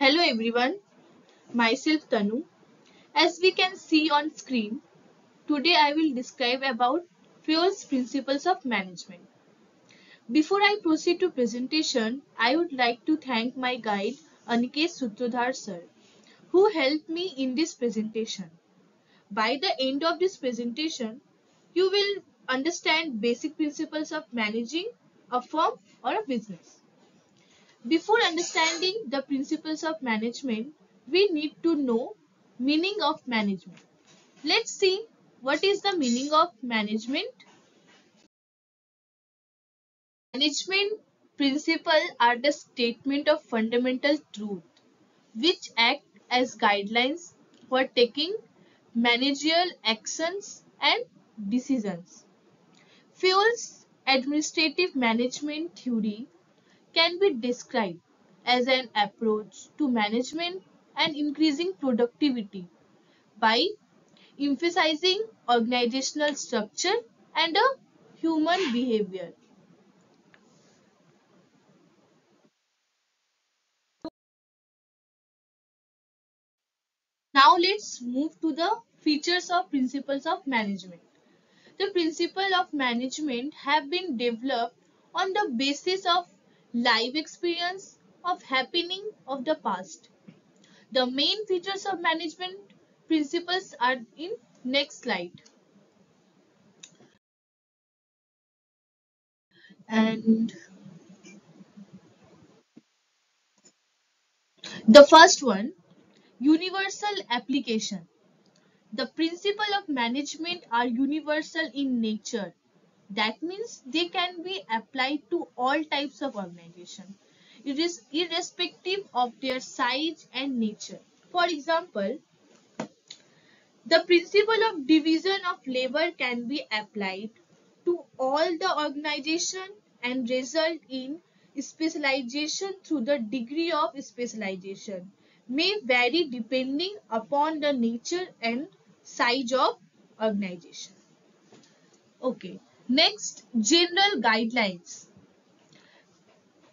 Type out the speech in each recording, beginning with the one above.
Hello everyone, myself Tanu. As we can see on screen, today I will describe about Fayol's principles of management. Before I proceed to presentation, I would like to thank my guide Aniket Sutradhar sir, who helped me in this presentation. By the end of this presentation, you will understand basic principles of managing a firm or a business. Before understanding the principles of management, we need to know meaning of management. Let's see what is the meaning of management. Management principles are the statement of fundamental truth which act as guidelines for taking managerial actions and decisions. Fayol's administrative management theory can be described as an approach to management and increasing productivity by emphasizing organizational structure and a human behavior. Now let's move to the features of principles of management. The principle of management have been developed on the basis of live experience of happening of the past. The main features of management principles are in next slide. And the first one, universal application. The principle of management are universal in nature. That means they can be applied to all types of organization. It is irrespective of their size and nature. For example, the principle of division of labor can be applied to all the organization and result in specialization through the degree of specialization may vary depending upon the nature and size of organization. Okay, next general guidelines.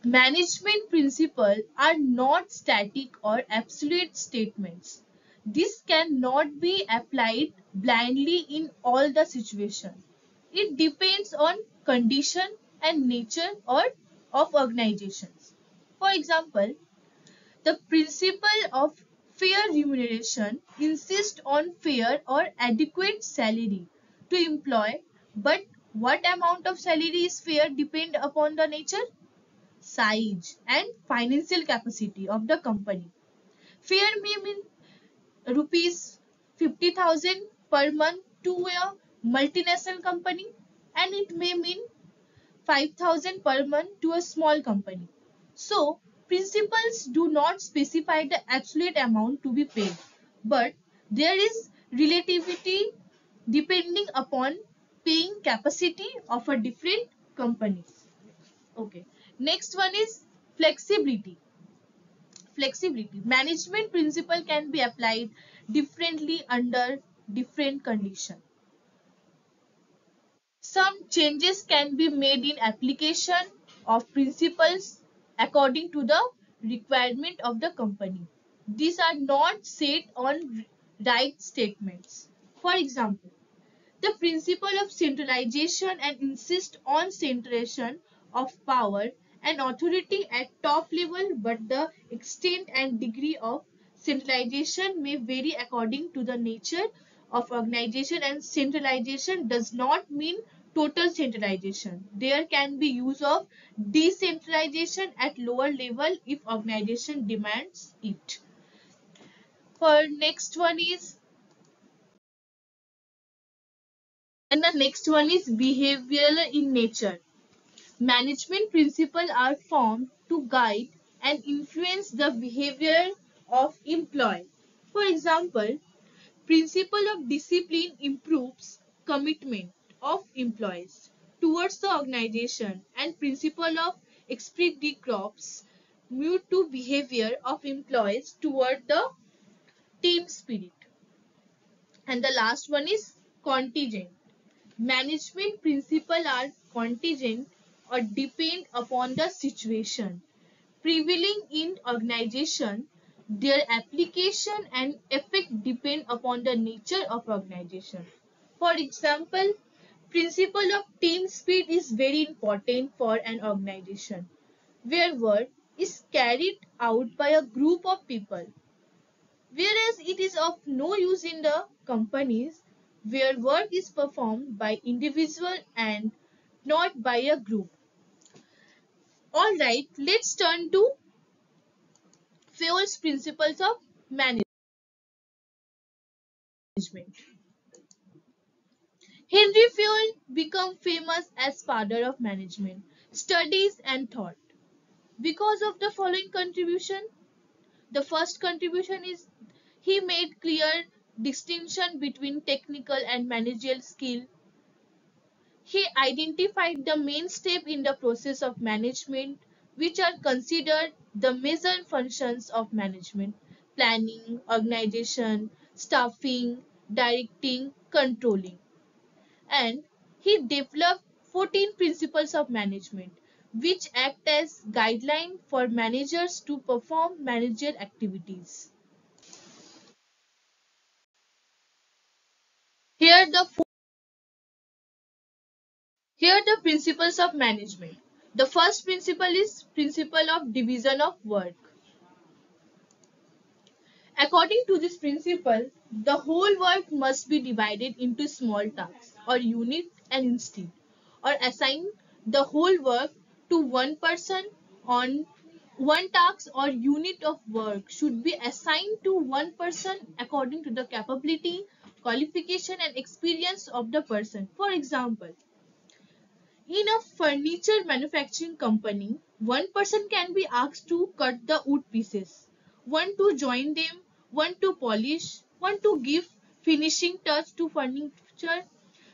Management principles are not static or absolute statements. This cannot be applied blindly in all the situations. It depends on condition and nature or of organizations. For example, the principle of fair remuneration insists on fair or adequate salary to employ, but what amount of salary is fair depend upon the nature, size and financial capacity of the company. Fair may mean rupees 50,000 per month to a multinational company and it may mean 5000 per month to a small company. So, principles do not specify the absolute amount to be paid, but there is relativity depending upon paying capacity of a different company. Okay. Next one is flexibility. Flexibility. Management principle can be applied differently under different conditions. Some changes can be made in application of principles according to the requirement of the company. These are not set on right statements. For example, the principle of centralization and insist on centration of power and authority at top level but the extent and degree of centralization may vary according to the nature of organization and centralization does not mean total centralization. There can be use of decentralization at lower level if organization demands it. For next one is and the next one is behavioral in nature. Management principles are formed to guide and influence the behavior of employee. For example, principle of discipline improves commitment of employees towards the organization and principle of esprit de corps move to behavior of employees toward the team spirit. And the last one is contingent. Management principles are contingent or depend upon the situation prevailing in organization Their application and effect depend upon the nature of organization. For example, principle of team spirit is very important for an organization where work is carried out by a group of people whereas it is of no use in the companies where work is performed by individual and not by a group. Alright, let's turn to Fayol's principles of management. Henry Fayol became famous as father of management, studies and thought. Because of the following contribution, the first contribution is he made clear distinction between technical and managerial skill. He identified the main step in the process of management which are considered the major functions of management planning, organization, staffing, directing, controlling. And he developed 14 principles of management which act as guideline for managers to perform managerial activities. Here the principles of management. The first principle is principle of division of work. According to this principle, the whole work must be divided into small tasks or unit and instead or assign the whole work to one person on one task or unit of work should be assigned to one person according to the capability, qualification and experience of the person. For example, in a furniture manufacturing company, one person can be asked to cut the wood pieces, one to join them, one to polish, one to give finishing touch to furniture.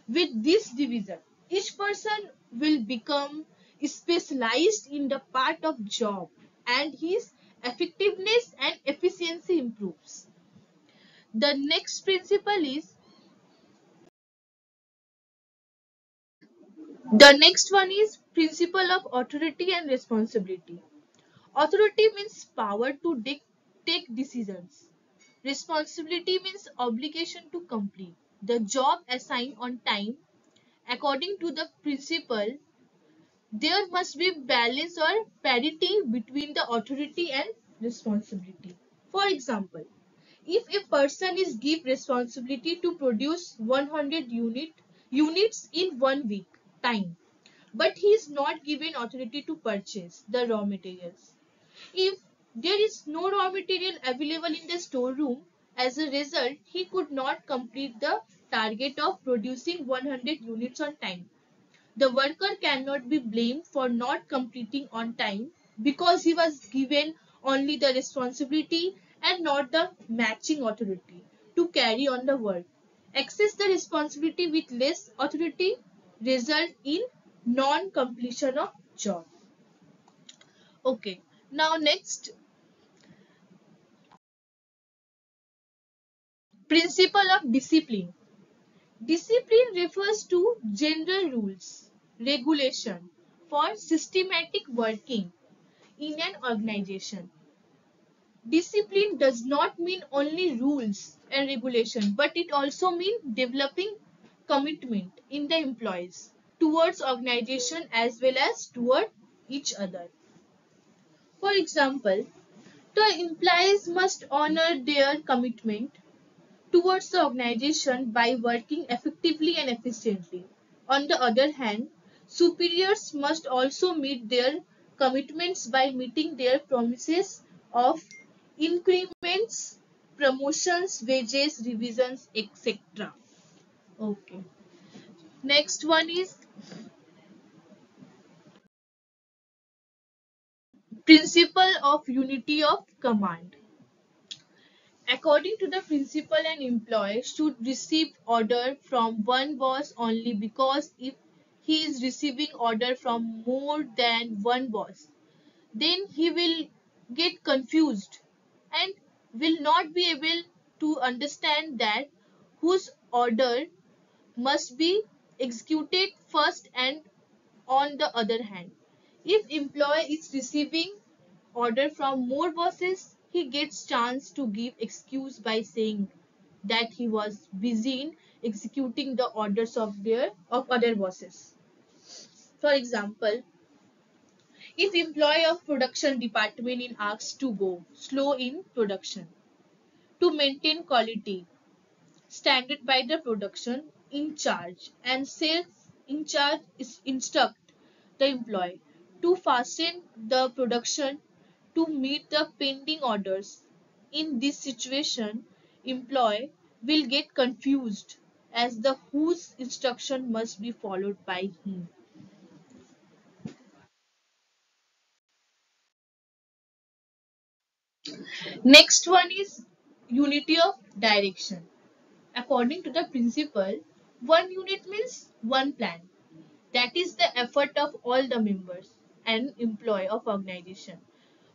With this division, each person will become specialized in the part of job and his effectiveness and efficiency improves. The next principle is the next one is principle of authority and responsibility. Authority means power to take decisions. Responsibility means obligation to complete the job assigned on time. According to the principle, there must be balance or parity between the authority and responsibility. For example, if a person is given responsibility to produce 100 unit, units in one week time, but he is not given authority to purchase the raw materials. If there is no raw material available in the storeroom, as a result, he could not complete the target of producing 100 units on time. The worker cannot be blamed for not completing on time because he was given only the responsibility and not the matching authority to carry on the work. Access the responsibility with less authority result in non-completion of job. Okay, now next principle of discipline. Discipline refers to general rules, regulation for systematic working in an organization. Discipline does not mean only rules and regulation, but it also means developing commitment in the employees towards organization as well as toward each other. For example, the employees must honor their commitment towards the organization by working effectively and efficiently. On the other hand, superiors must also meet their commitments by meeting their promises of increments, promotions, wages, revisions, etc. Okay. Next one is principle of unity of command. According to the principle, an employee should receive order from one boss only because if he is receiving order from more than one boss, then he will get confused and will not be able to understand that whose order must be executed first and on the other hand if employee is receiving order from more bosses he gets chance to give excuse by saying that he was busy in executing the orders of their of other bosses. For example, if employee of production department is asked to go slow in production to maintain quality standard by the production in charge and sales in charge is instruct the employee to fasten the production to meet the pending orders. In this situation, employee will get confused as the whose instruction must be followed by him. Next one is unity of direction. According to the principle, one unit means one plan. That is the effort of all the members and employee of organization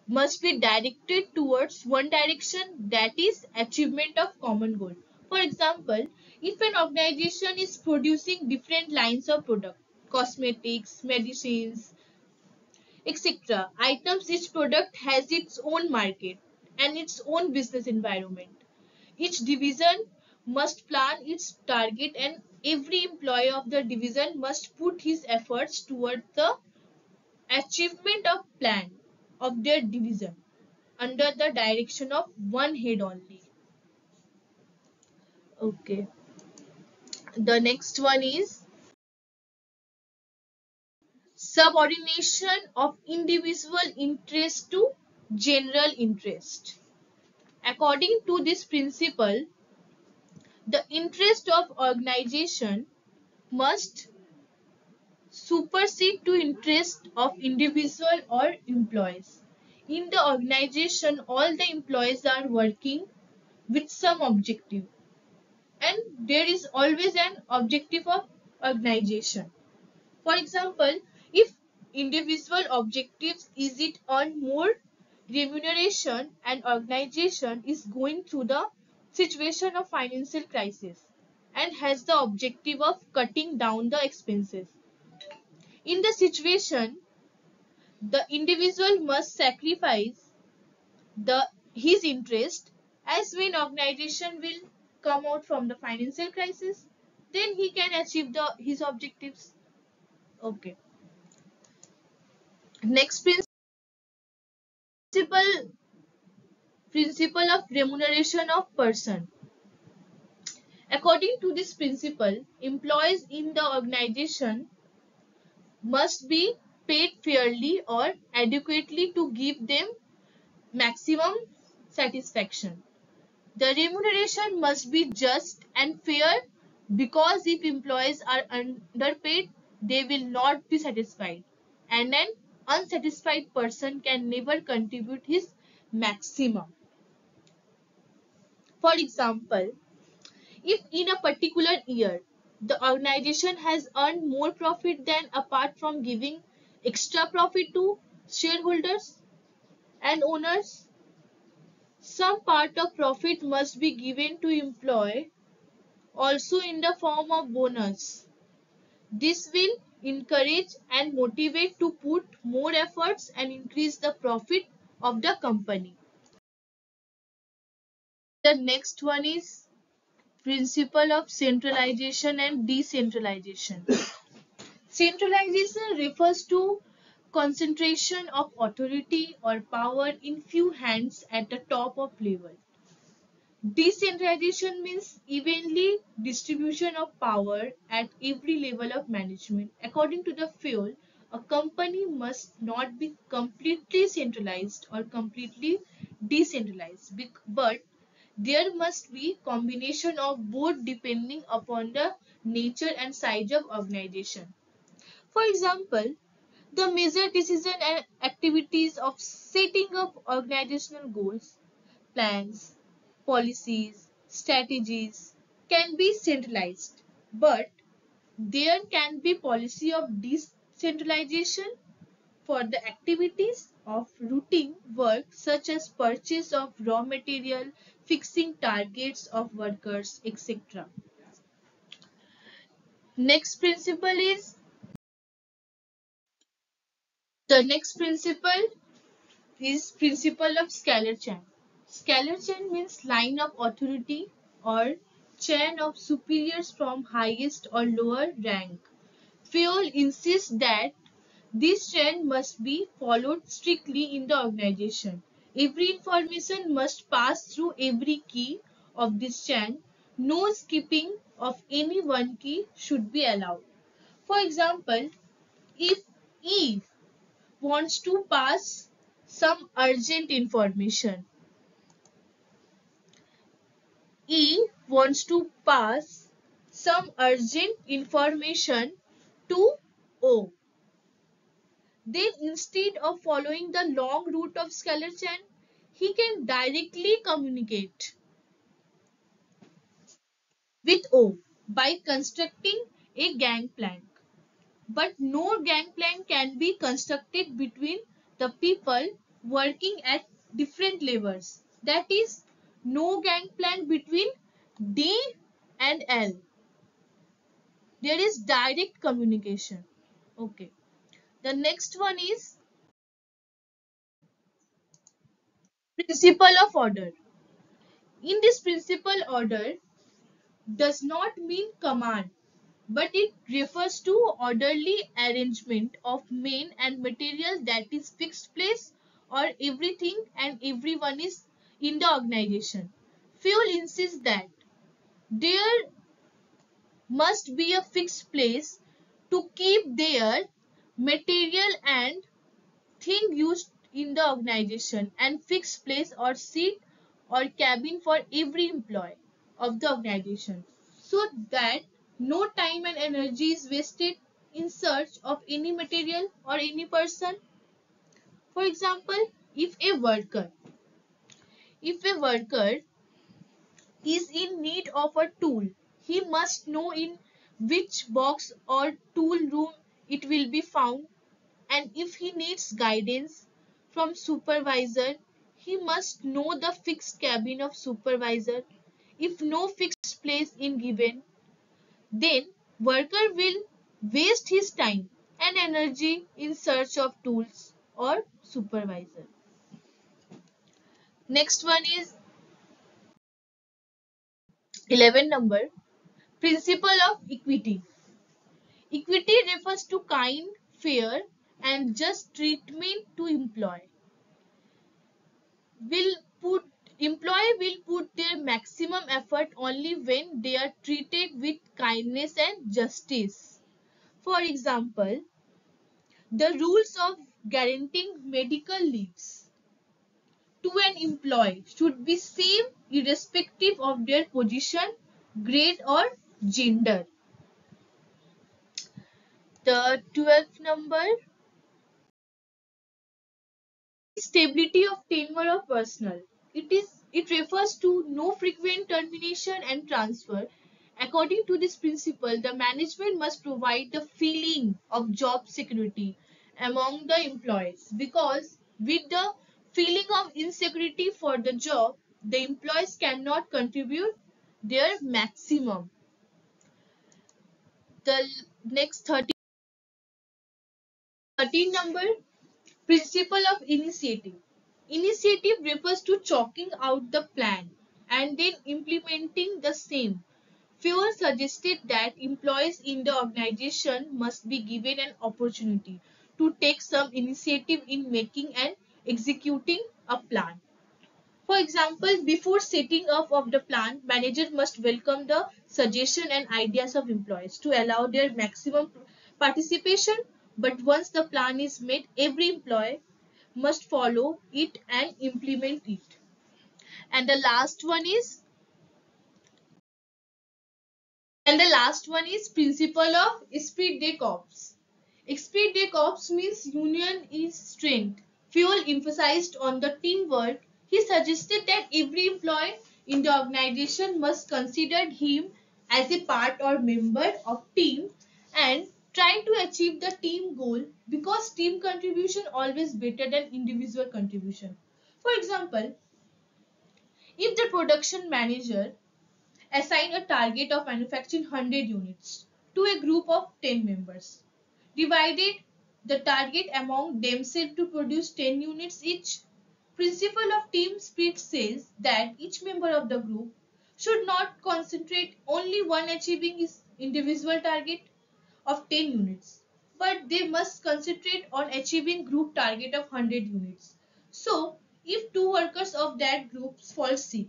must be directed towards one direction that is achievement of common goal. For example, if an organization is producing different lines of product, cosmetics, medicines, etc. Items each product has its own market and its own business environment. Each division must plan its target and every employee of the division must put his efforts toward the achievement of plan of their division under the direction of one head only. Okay. The next one is subordination of individual interest to general interest. According to this principle, the interest of organization must supersede to interest of individual or employees. In the organization, all the employees are working with some objective and there is always an objective of organization. For example, if individual objectives is it on more remuneration and organization is going through the situation of financial crisis and has the objective of cutting down the expenses. In the situation, the individual must sacrifice the his interest as when organization will come out from the financial crisis then he can achieve the his objectives. Okay. Next principle principle principle of remuneration of person. According to this principle employees in the organization must be paid fairly or adequately to give them maximum satisfaction. The remuneration must be just and fair because if employees are underpaid, they will not be satisfied. And an unsatisfied person can never contribute his maximum. For example, if in a particular year the organization has earned more profit than apart from giving extra profit to shareholders and owners, some part of profit must be given to employee also in the form of bonus. This will encourage and motivate to put more efforts and increase the profit of the company. The next one is principle of centralization and decentralization. Centralization refers to concentration of authority or power in few hands at the top of level. Decentralization means evenly distribution of power at every level of management. According to the field, a company must not be completely centralized or completely decentralized, but there must be combination of both depending upon the nature and size of organization. For example, the major decision and activities of setting up organizational goals, plans, policies, strategies can be centralized, but there can be policy of decentralization for the activities of routine work such as purchase of raw material, fixing targets of workers, etc. Next principle is the next principle is principle of scalar chain. Scalar chain means line of authority or chain of superiors from highest or lower rank. Fayol insists that this chain must be followed strictly in the organization. Every information must pass through every key of this chain. No skipping of any one key should be allowed. For example, if Eve wants to pass some urgent information, E wants to pass some urgent information to O. Then instead of following the long route of chain, he can directly communicate with O by constructing a gangplank. But no gangplank can be constructed between the people working at different levels. That is, no gangplank between D and L. There is direct communication. Okay. The next one is principle of order. In this principle order does not mean command but it refers to orderly arrangement of main and material that is fixed place or everything and everyone is in the organization. Fayol insists that there must be a fixed place to keep their material and thing used in the organization and fixed place or seat or cabin for every employee of the organization so that no time and energy is wasted in search of any material or any person. For example, if a worker if a worker is in need of a tool, he must know in which box or tool room it will be found and if he needs guidance from supervisor, he must know the fixed cabin of supervisor. If no fixed place is given, then worker will waste his time and energy in search of tools or supervisor. Next one is 11 number principle of equity. Equity refers to kind, fair and just treatment to employee. Will put employee will put their maximum effort only when they are treated with kindness and justice. For example, the rules of guaranteeing medical leaves to an employee should be same irrespective of their position, grade or gender. The 12th number stability of tenure of personnel. It is it refers to no frequent termination and transfer. According to this principle, the management must provide the feeling of job security among the employees because with the feeling of insecurity for the job, the employees cannot contribute their maximum. The next 13, 13 number Principle of initiative. Initiative refers to chalking out the plan and then implementing the same. Fayol suggested that employees in the organization must be given an opportunity to take some initiative in making and executing a plan. For example, before setting up of the plan, manager must welcome the suggestion and ideas of employees to allow their maximum participation but once the plan is made, every employee must follow it and implement it. And the last one is and the last one is principle of esprit de corps. Speed de corps means union is strength. Fayol emphasized on the teamwork. He suggested that every employee in the organization must consider him as a part or member of team and trying to achieve the team goal because team contribution always better than individual contribution. For example, if the production manager assign a target of manufacturing 100 units to a group of 10 members, divided the target among themselves to produce 10 units each, Principle of team spirit says that each member of the group should not concentrate only one achieving his individual target of 10 units, but they must concentrate on achieving group target of 100 units. So, if two workers of that group fall sick,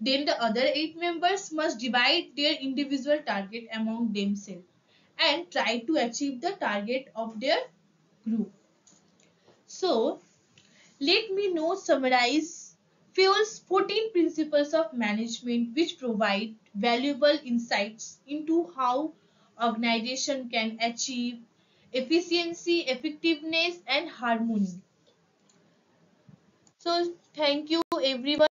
then the other 8 members must divide their individual target among themselves and try to achieve the target of their group. So, let me now summarize Fayol's 14 principles of management which provide valuable insights into how organization can achieve efficiency, effectiveness and harmony. So thank you everyone.